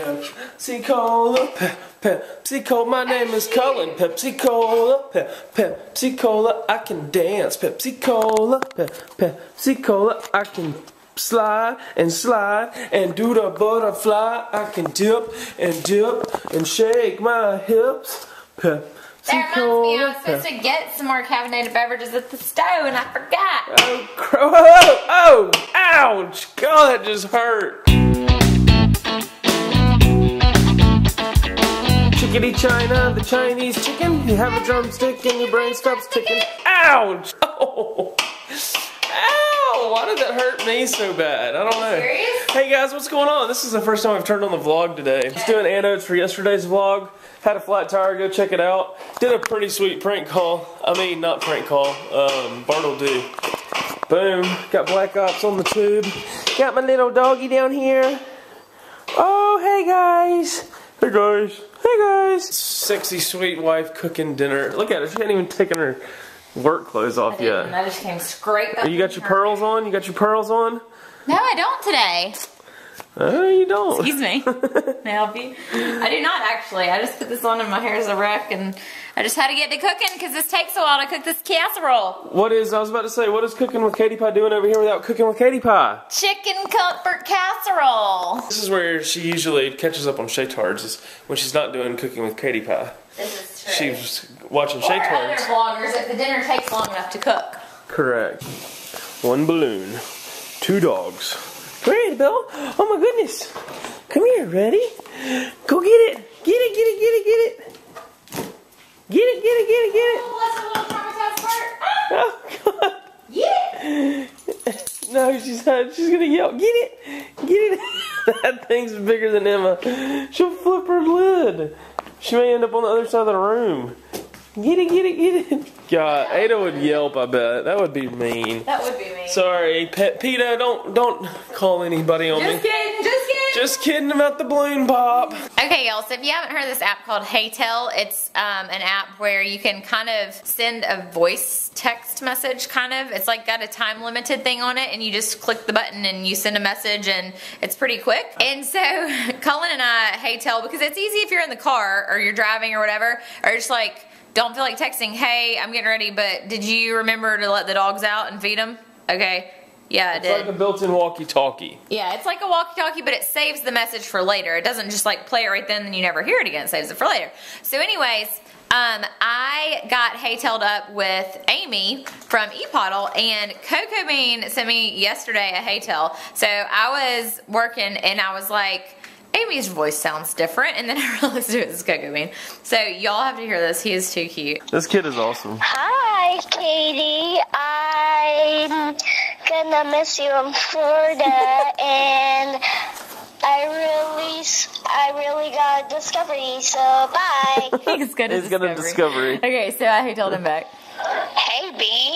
Pepsi Cola, Pe- Pepsi Cola. My name is Cullen. Pepsi Cola, Pe- Pepsi Cola. I can dance. Pepsi Cola, Pe- Pepsi Cola. I can slide and slide and do the butterfly. I can dip and dip and shake my hips. Pepsi That reminds me, I was supposed to get some more caffeinated beverages at the stove and I forgot. Oh, oh, oh, ouch! God, that just hurt. Chickadee China, the Chinese chicken. You have a drumstick and your brain stops ticking. Ouch! Oh. Ow! Why did that hurt me so bad? I don't know. Serious? Hey guys, what's going on? This is the first time I've turned on the vlog today. Just doing anodes for yesterday's vlog. Had a flat tire, go check it out. Did a pretty sweet prank call. I mean, not prank call, um, Bartle do. Boom, got Black Ops on the tube. Got my little doggy down here. Oh, hey guys. Hey guys. Hey guys. Sexy sweet wife cooking dinner. Look at her, she hasn't even taken her work clothes off And yet. I just came straight up. You got your her- pearls on? You got your pearls on? No, I don't today. Oh, you don't. Excuse me. May I help you? I do not actually. I just put this on and my hair's a wreck and I just had to get to cooking because this takes a while to cook this casserole. What is, I was about to say, what is cooking with Katie Pie doing over here without cooking with Katie Pie? Chicken comfort casserole. This is where she usually catches up on Shaytards, is when she's not doing cooking with Katie Pie. This is true. She's watching or Shay other vloggers if the dinner takes long enough to cook. Correct. One balloon, two dogs. Bill. Oh my goodness. Come here, ready? Go get it. Get it, get it, get it, get it. Get it, get it, get it, get it. Oh, that's a little traumatized part. Oh, God. Yeah. No, she's not. She's gonna yell, get it, get it. that thing's bigger than Emma. She'll flip her lid. She may end up on the other side of the room. Get it, get it, get it. God, Ada would yelp. I bet that would be mean. That would be me. Sorry, Pet Peta. Don't don't call anybody on just me. kidding, just kidding. Just kidding about the balloon pop. Okay, y'all, so if you haven't heard of this app called HeyTell, it's um, an app where you can kind of send a voice text message, kind of. It's like got a time limited thing on it, and you just click the button and you send a message, and it's pretty quick. And so, Cullen and I HeyTell, because it's easy if you're in the car or you're driving or whatever, or just like, don't feel like texting, hey, I'm getting ready, but did you remember to let the dogs out and feed them? Okay. Yeah, I It's did. like a built-in walkie-talkie. Yeah, it's like a walkie-talkie, but it saves the message for later. It doesn't just like play it right then and you never hear it again. It saves it for later. So anyways, um, I got haytailed up with Amy from Epoddle and Coco Bean sent me yesterday a HeyTell. So I was working and I was like, Amy's voice sounds different. And then I realized it was Coco Bean. So y'all have to hear this. He is too cute. This kid is awesome. Hi, Katie. I'm gonna miss you in Florida, and I really, I really got a discovery. So bye. He's good He's got a discovery. Okay, so I haytailed him back. Hey, Bean.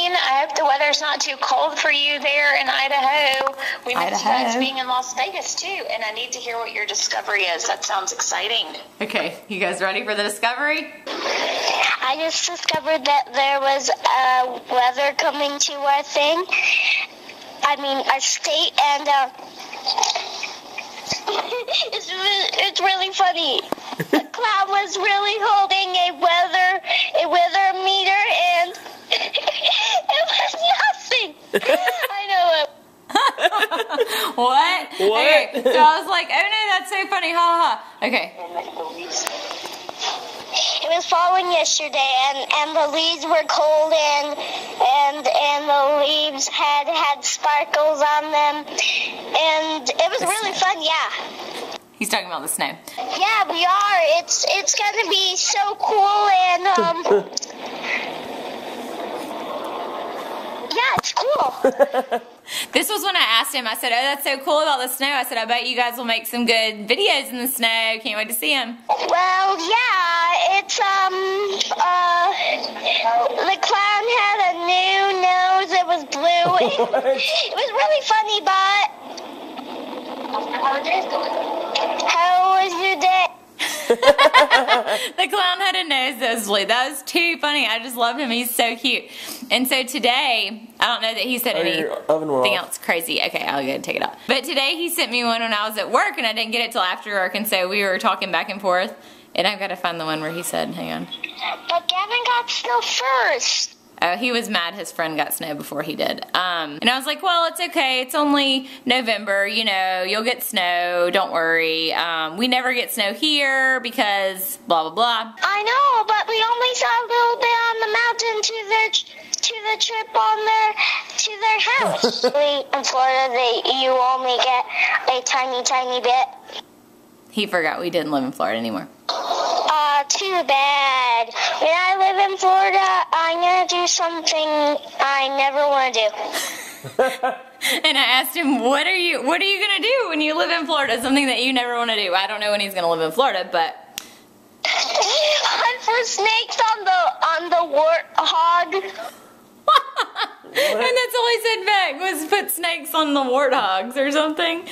Hope the weather's not too cold for you there in Idaho. We missed you guys being in Las Vegas, too. And I need to hear what your discovery is. That sounds exciting. Okay, you guys ready for the discovery? I just discovered that there was a weather coming to our thing. I mean, our state, and uh, it's really, it's really funny. The cloud was really holding a weather a What? What? Okay, so I was like, oh no, that's so funny, ha ha. ha. Okay, It was falling yesterday, and, and the leaves were cold, and and and the leaves had had sparkles on them, and it was really fun. Yeah, he's talking about the snow. yeah, we are. It's it's gonna be so cool, and um, yeah, it's cool. This was when I asked him, I said, oh, that's so cool about the snow. I said, I bet you guys will make some good videos in the snow. Can't wait to see them. Well, yeah, it's um uh the clown had a new nose. It was blue. it was really funny, but How are days going? how was your day? the clown had a nose that was blue. That was too funny. I just loved him. He's so cute. And so today, I don't know that he said Oh, anything your oven went off. else crazy. Okay, I'll go and take it out. But today he sent me one when I was at work and I didn't get it till after work. And so we were talking back and forth. And I've got to find the one where he said, hang on. But Gavin got snow first. Oh, he was mad his friend got snow before he did. Um, and I was like, well, it's okay. It's only November. You know, you'll get snow. Don't worry. Um, we never get snow here because blah, blah, blah. I know, but we only saw a little bit on the mountain to the to the trip on their to their house. we, in Florida, they you only get a tiny, tiny bit. He forgot we didn't live in Florida anymore. Too bad. When I live in Florida, I'm gonna do something I never want to do. And I asked him, "What are you? What are you gonna do when you live in Florida? Something that you never want to do." I don't know when he's gonna live in Florida, but Hunt for snakes on the on the warthog. and that's all he said back was put snakes on the warthogs or something.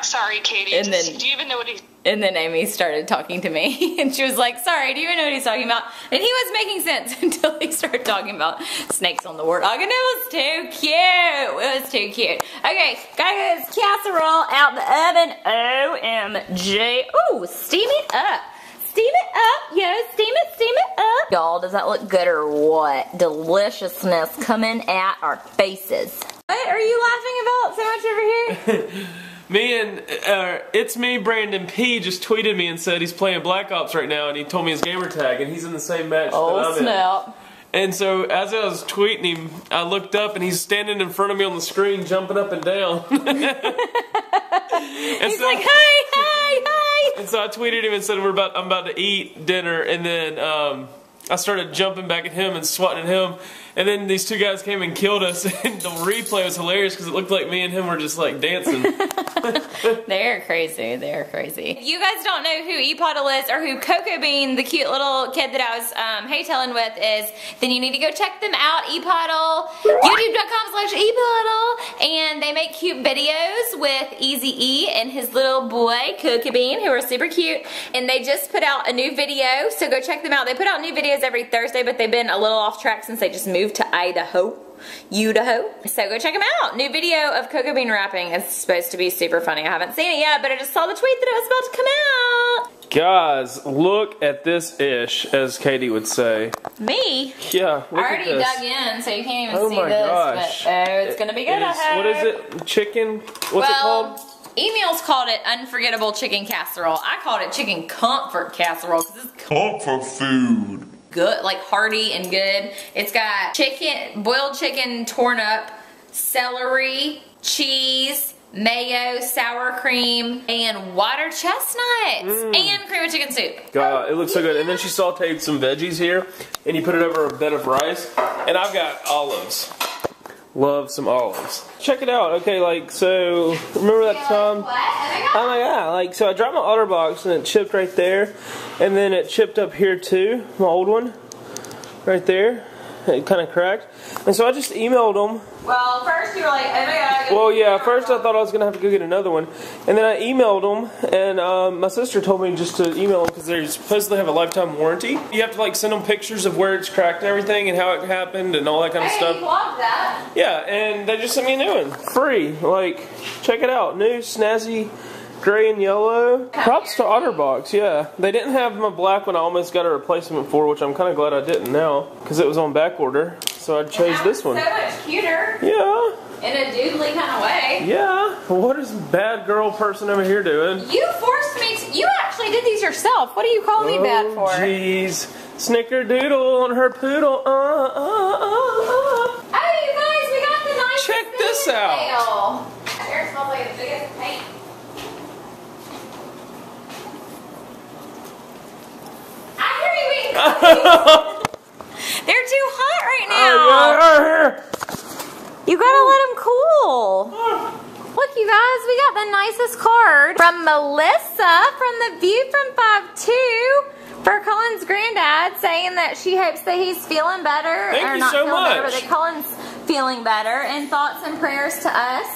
Sorry, Katie. And Does- then- do you even know what he? And then Amy started talking to me, and she was like, "Sorry, do you even know what he's talking about?" And he was making sense until he started talking about snakes on the warthog, and it was too cute. It was too cute. Okay, this casserole out the oven. OMG! Ooh, steam it up. Steam it up, yo. Steam it, steam it up. Y'all, does that look good or what? Deliciousness coming at our faces. What are you laughing about so much over here? Me and uh, it's me, Brandon P. just tweeted me and said he's playing Black Ops right now, and he told me his gamer tag, and he's in the same match that Oh, I'm in. snap. And so as I was tweeting him, I looked up and he's standing in front of me on the screen, jumping up and down. and He's so, like, hey, hey, hey. and so I tweeted him and said we're about I'm about to eat dinner, and then um, I started jumping back at him and swatting at him. And then these two guys came and killed us, and the replay was hilarious because it looked like me and him were just like dancing. They're crazy. They're crazy. If you guys don't know who Epoddle is or who Cocoa Bean, the cute little kid that I was um, haytailing with, is, then you need to go check them out. Epoddle, youtube.com slash Epoddle. And they make cute videos with Easy E and his little boy, Cocoa Bean, who are super cute. And they just put out a new video, so go check them out. They put out new videos every Thursday, but they've been a little off track since they just moved to Idaho. Idaho. So go check them out. New video of Cocoa Bean wrapping is supposed to be super funny. I haven't seen it yet, but I just saw the tweet that it was about to come out. Guys, look at this ish, as Katie would say. Me? Yeah, look I already dug in, so you can't even Oh see my this. gosh. But, oh, it's gonna be good. It is, I what is it? Chicken? What's it called? emails called it unforgettable chicken casserole. I called it chicken comfort casserole because it's Comfort food. Good, like hearty and good. It's got chicken, boiled chicken torn up, celery, cheese, mayo, sour cream, and water chestnuts, Mm. and cream of chicken soup. God, it looks so good. And then she sauteed some veggies here, and you put it over a bed of rice. And I've got olives. Love some olives. Check it out. Okay, like, so, remember that time? Oh my god, like, so I dropped my OtterBox and it chipped right there. And then it chipped up here too, my old one. Right there. It kind of cracked. And so I just emailed them Well, first you were like, oh. Well, yeah. First, I thought I was gonna have to go get another one, and then I emailed them, and um, my sister told me just to email them because they supposedly have a lifetime warranty. You have to like send them pictures of where it's cracked and everything, and how it happened, and all that kind of Hey, stuff. you vlogged that. Yeah, and they just sent me a new one, free. Like, check it out, new snazzy. Gray and yellow. Props to Otterbox, yeah. They didn't have my black one I almost got a replacement for, which I'm kind of glad I didn't now, because it was on back order. So I chose this one. So much cuter Yeah. in a doodly kind of way. Yeah, what is bad girl person over here doing? You forced me to. You actually did these yourself. What do you call me bad for? Oh, jeez. Snickerdoodle on her poodle. Uh, uh, uh, uh. Oh, you guys, we got the nice. Check this out. Hair smells like as big as paint. I hear you eating cookies. They're too hot right now. You gotta let them cool. Look, you guys, we got the nicest card from Melissa from the View from 5-2. For Cullen's granddad saying that she hopes that he's feeling better. Thank or you not so feeling better, much. but that Cullen's feeling better and thoughts and prayers to us.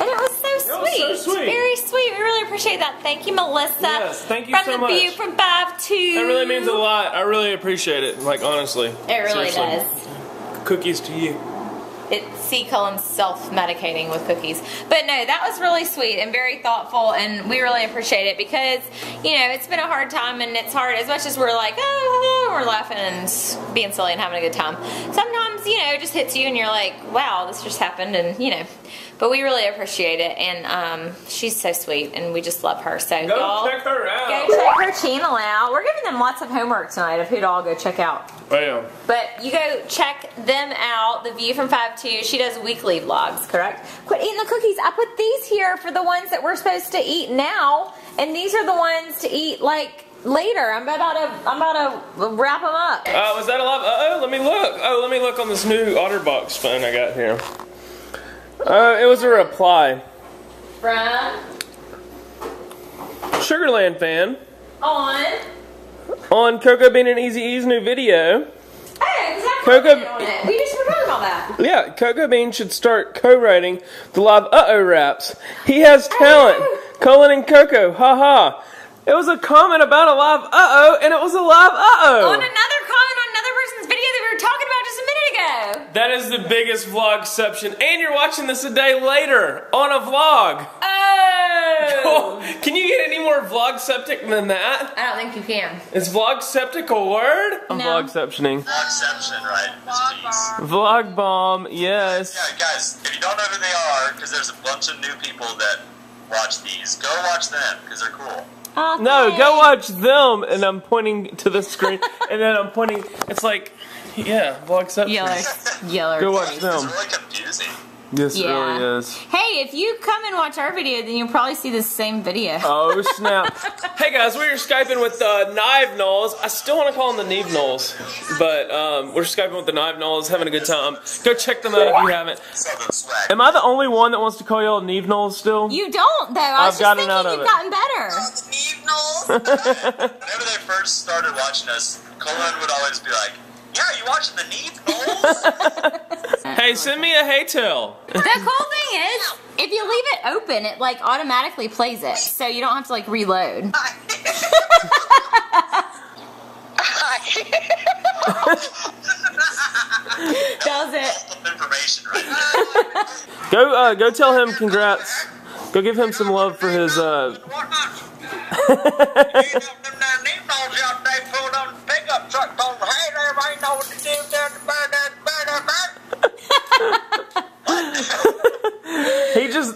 And it was so That was so sweet. sweet. Very sweet. We really appreciate that. Thank you, Melissa. Yes, thank you from so the much. View from 5 2. That really means a lot. I really appreciate it. Like honestly. It really Seriously. does. Cookies to you. It see Cullen's self-medicating with cookies. But no, that was really sweet and very thoughtful and we really appreciate it because, you know, it's been a hard time and it's hard as much as we're like, oh, we're laughing and being silly and having a good time. Sometimes, you know, it just hits you and you're like, wow, this just happened and, you know, but we really appreciate it and um, she's so sweet and we just love her. So Go check her out. go check her channel out. We're giving them lots of homework tonight of who to all go check out. Bam. But you go check them out. The View from 5-2. She does weekly vlogs, correct? Quit eating the cookies. I put these here for the ones that we're supposed to eat now. And these are the ones to eat, like, later. I'm about to, I'm about to wrap them up. Uh, was that a live? Uh oh, let me look. Oh, let me look on this new OtterBox phone I got here. Uh, it was a reply. From, Sugarland fan on, on Coco Bean and Easy E's new video. Oh, exactly. Coco- We just were talking about that. Yeah, Coco Bean should start co-writing the live uh-oh raps. He has oh, talent. Cullen and Coco, haha. It was a comment about a live uh-oh, and it was a live uh-oh. On another comment on another person's video that we were talking about just a minute ago. That is the biggest vlog exception, and you're watching this a day later on a vlog. Oh, Can you get any more vlog-septic than that? I don't think you can. Is vlog-septic a word? I'm No. vlog-septioning. Exception, right? Please. Vlog bomb, yes. Yeah, guys, if you don't know who they are, because there's a bunch of new people that watch these, go watch them, because they're cool. Oh, No, thanks. go watch them, and I'm pointing to the screen, and then I'm pointing. It's like, yeah, vlogception. Yeller. Yeller. Go watch them. It's them. really confusing. Yes, it Yeah. really is. Hey, if you come and watch our video, then you'll probably see the same video. Oh snap! hey guys, we were skyping with uh, Nive Nulls. I still want to call them the Neve Knowles, but um, we're skyping with the Nive Nulls, having a good time. Go check them out if you haven't. Am I the only one that wants to call y'all Neve Knowles still? You don't, though. I was I've just gotten thinking out of you've it. gotten better. Whenever they first started watching us, Cullen would always be like, "Yeah, you watching the Neat Knowles?" hey, send me a HeyTell. The cool thing is, if you leave it open, it like automatically plays it, so you don't have to like reload. Does it? Information right. Go, uh, go tell him congrats. Go give him some love for his. Uh,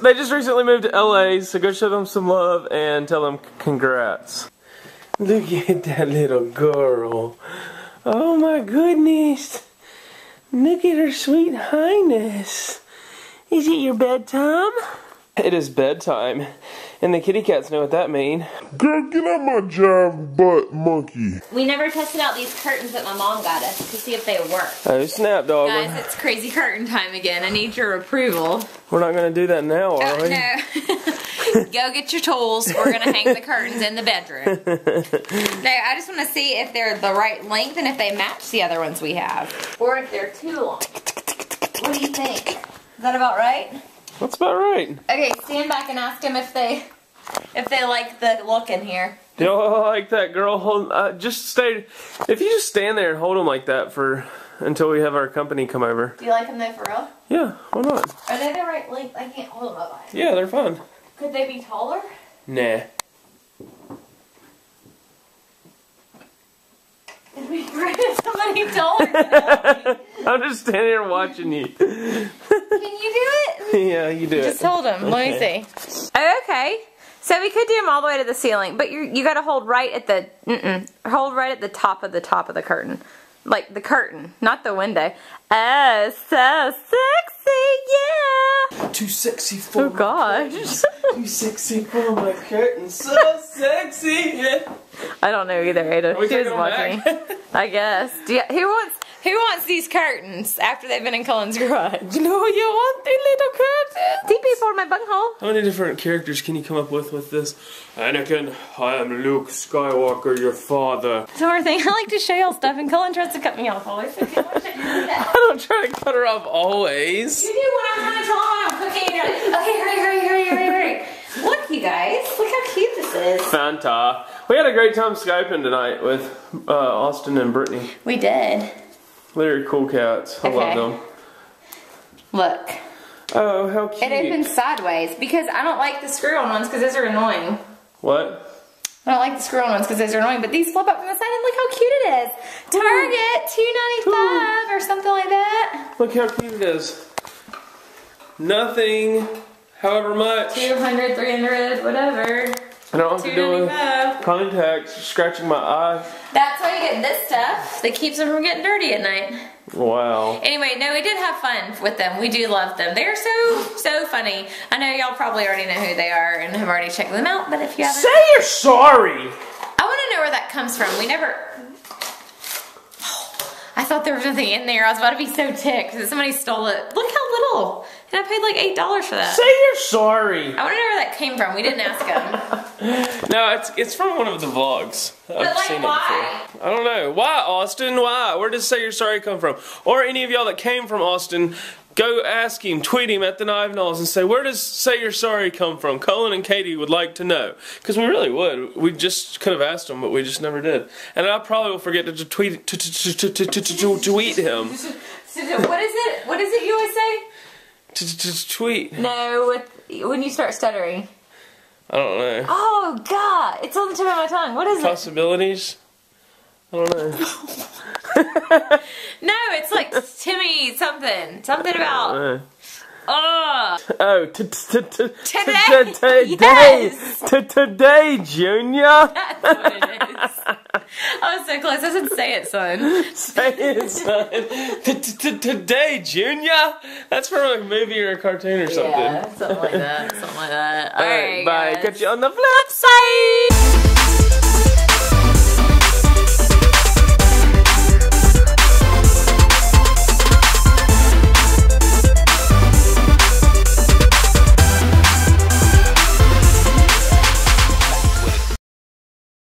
they just recently moved to LA, so go show them some love and tell them congrats. Look at that little girl. Oh my goodness. Look at her sweet highness. Is it your bedtime? It is bedtime. And the kitty cats know what that means. Girl, get out my jive butt, monkey. We never tested out these curtains that my mom got us to see if they work. Oh, snap, dog. Guys, it's crazy curtain time again. I need your approval. We're not going to do that now, are Uh, we? no. Go get your tools. We're gonna hang the curtains in the bedroom. No, I just want to see if they're the right length and if they match the other ones we have, or if they're too long. What do you think? Is that about right? That's about right. Okay, stand back and ask them if they if they like the look in here. Do y'all like that girl? Hold, uh, just stay. If you just stand there and hold them like that for until we have our company come over. Do you like them though, for real? Yeah, why not? Are they the right length? I can't hold them up. Yeah, they're fun. Could they be taller? Nah. It'd be great if somebody taller me. I'm just standing here watching you. Can you do it? yeah, you do Just it. hold them. Let me see. Oh, okay. So we could do them all the way to the ceiling, but you you got to hold right at the mm-mm, hold right at the top of the top of the curtain, like the curtain, not the window. Oh, so sexy, yeah. Too sexy for Oh gosh, Too sexy for my curtain. So sexy. Yeah. I don't know either. Ada. we She was taking 'em watching. back? I guess. Do you, who wants Who wants these curtains after they've been in Cullen's garage? No, you want the little curtains? TP for my bunghole. How many different characters can you come up with with this? Anakin, I am Luke Skywalker, your father. So our thing, I like to show y'all stuff, and Cullen tries to cut me off always. So you want to do that? I don't try to cut her off always. You do when I'm trying to tell them I'm cooking. You're like, okay, hurry, hurry, hurry, hurry, hurry. Look, you guys. Look how cute this is. Fanta. We had a great time Skyping tonight with uh, Austin and Brittany. We did. They're cool cats. I Okay. love them. Look. Oh, how cute. It opens sideways because I don't like the screw-on ones because those are annoying. What? I don't like the screw-on ones because those are annoying, but these flip up from the side and look how cute it is. Target, two ninety five or something like that. Look how cute it is. Nothing, however much. 200, 300, whatever. I don't have to deal with contacts scratching my eye. That's get this stuff that keeps them from getting dirty at night. Wow. Anyway, no, we did have fun with them. We do love them. They're so, so funny. I know y'all probably already know who they are and have already checked them out, but if you haven't, Say you're sorry. I want to know where that comes from. We never. I thought there was nothing in there. I was about to be so ticked that somebody stole it. Look how little. And I paid like eight dollars for that. Say you're sorry. I want to know where that came from. We didn't ask him. No, it's it's from one of the vlogs. I've like, seen why? it before. I don't know. Why, Austin? Why? Where does say you're sorry come from? Or any of y'all that came from Austin, go ask him, tweet him at the Nive Nulls and say, where does say you're sorry come from? Cullen and Katie would like to know. Because we really would. We just could have asked him, but we just never did. And I probably will forget to tweet to to to to to to tweet him. What is it? What is it you always say? To tweet. No, when you start stuttering. I don't know. Oh God! It's on the tip of my tongue. What is it? Possibilities. I don't know. No, it's like Timmy something. Something about. Oh, Oh, Today, today, today, Junior. that's what it is. I was so close. I said, "Say it, son." Say it, son. Today, Junior. That's from a movie or a cartoon or something. Yeah, something like that. Something like that. All right, bye. Catch you on the flip side.